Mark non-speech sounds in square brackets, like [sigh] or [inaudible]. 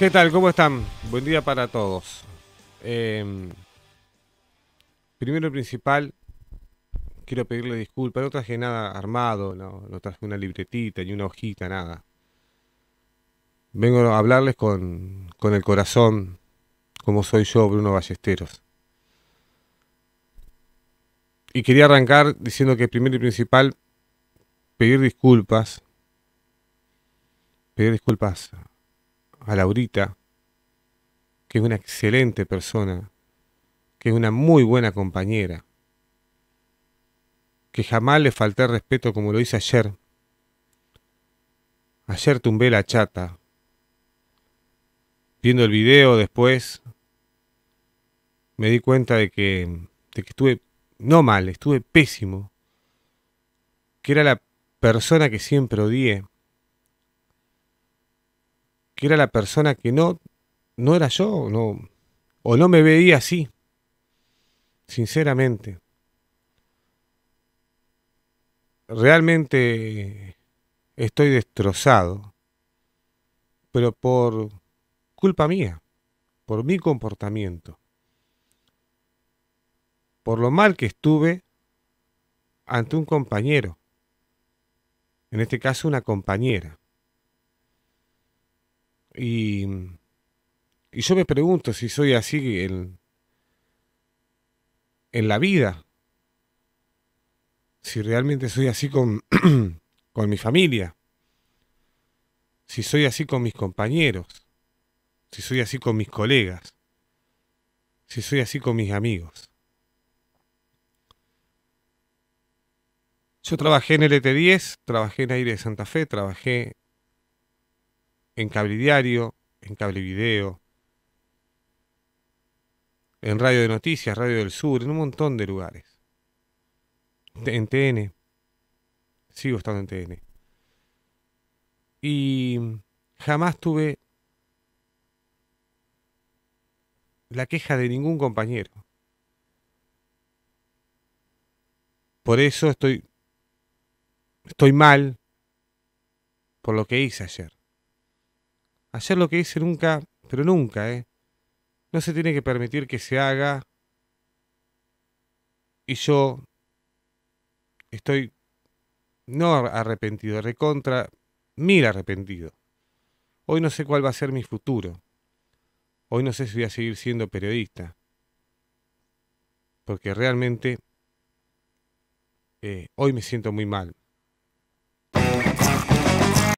¿Qué tal? ¿Cómo están? Buen día para todos. Eh, primero y principal, quiero pedirle disculpas. No traje nada armado, no, no traje una libretita ni una hojita, nada. Vengo a hablarles con, con el corazón, como soy yo, Bruno Ballesteros. Y quería arrancar diciendo que primero y principal, pedir disculpas. Pedir disculpas a Laurita, que es una excelente persona, que es una muy buena compañera, que jamás le falté respeto como lo hice ayer. Ayer tumbé la chata. Viendo el video después, me di cuenta de que, de que estuve, no mal, estuve pésimo. Que era la persona que siempre odié que era la persona que no, no era yo, no, o no me veía así, sinceramente. Realmente estoy destrozado, pero por culpa mía, por mi comportamiento, por lo mal que estuve ante un compañero, en este caso una compañera. Y, y yo me pregunto si soy así en, en la vida. Si realmente soy así con, [clears throat] con mi familia. Si soy así con mis compañeros. Si soy así con mis colegas. Si soy así con mis amigos. Yo trabajé en LT10, trabajé en Aire de Santa Fe, trabajé en cable diario, en cable video, en radio de noticias, radio del sur, en un montón de lugares. En TN. Sigo estando en TN. Y jamás tuve la queja de ningún compañero. Por eso estoy estoy mal por lo que hice ayer. Ayer lo que hice nunca, pero nunca, ¿eh? No se tiene que permitir que se haga. Y yo estoy no arrepentido, recontra mil arrepentido. Hoy no sé cuál va a ser mi futuro. Hoy no sé si voy a seguir siendo periodista. Porque realmente eh, hoy me siento muy mal.